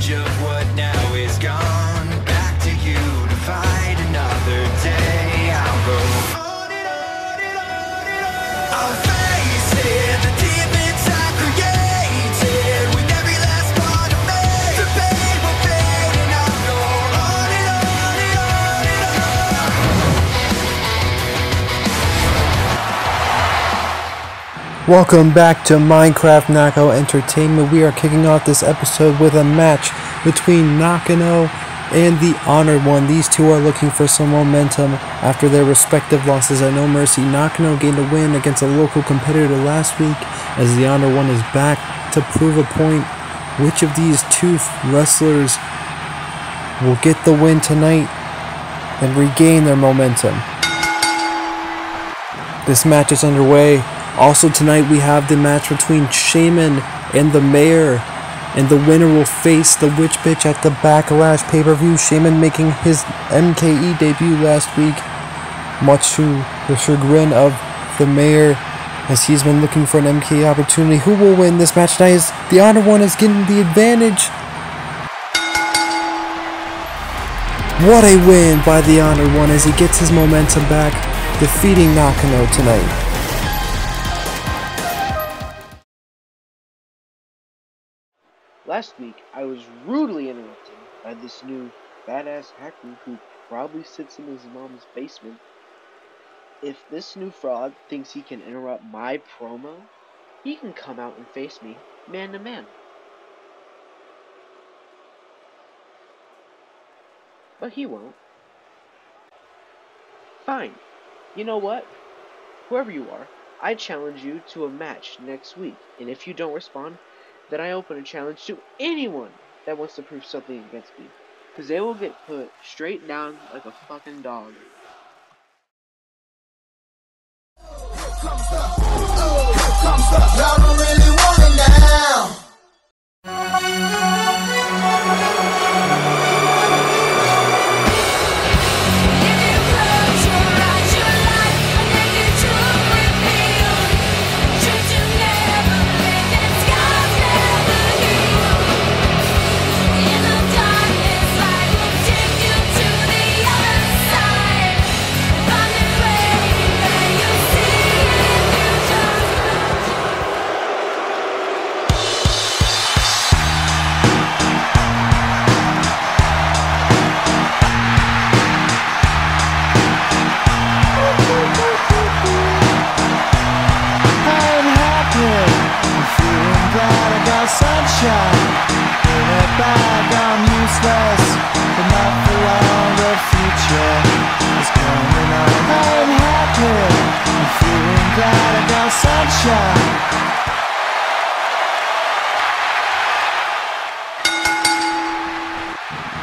edge Welcome back to Minecraft Knockout Entertainment. We are kicking off this episode with a match between Nakano and the Honored One. These two are looking for some momentum after their respective losses at No Mercy. Nakano gained a win against a local competitor last week as the Honored One is back to prove a point. Which of these two wrestlers will get the win tonight and regain their momentum? This match is underway. Also tonight we have the match between Shaman and the Mayor. And the winner will face the Witch Bitch at the Backlash pay-per-view. Shaman making his MKE debut last week. Much to the chagrin of the Mayor as he's been looking for an MKE opportunity. Who will win this match tonight? Is the Honor One is getting the advantage. What a win by the Honored One as he gets his momentum back, defeating Nakano tonight. Last week, I was rudely interrupted by this new badass hacker who probably sits in his mom's basement. If this new fraud thinks he can interrupt my promo, he can come out and face me man to man. But he won't. Fine. You know what? Whoever you are, I challenge you to a match next week, and if you don't respond, then I open a challenge to anyone that wants to prove something against me. Because they will get put straight down like a fucking dog. Y'all don't really In a bag, I'm useless, but not for long. The future is coming on. I'm happy. I'm feeling glad I got sunshine.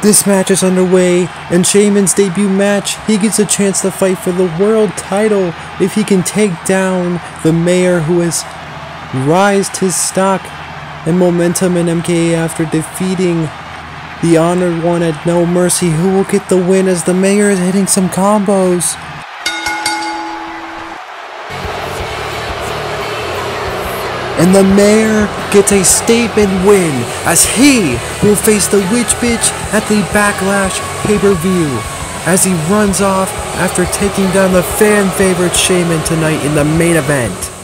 This match is underway, and Shaman's debut match, he gets a chance to fight for the world title if he can take down the mayor who has rised his stock and momentum in MKA after defeating the honored one at No Mercy, who will get the win as the mayor is hitting some combos. And the mayor gets a statement win as he will face the witch bitch at the Backlash pay-per-view as he runs off after taking down the fan favorite Shaman tonight in the main event.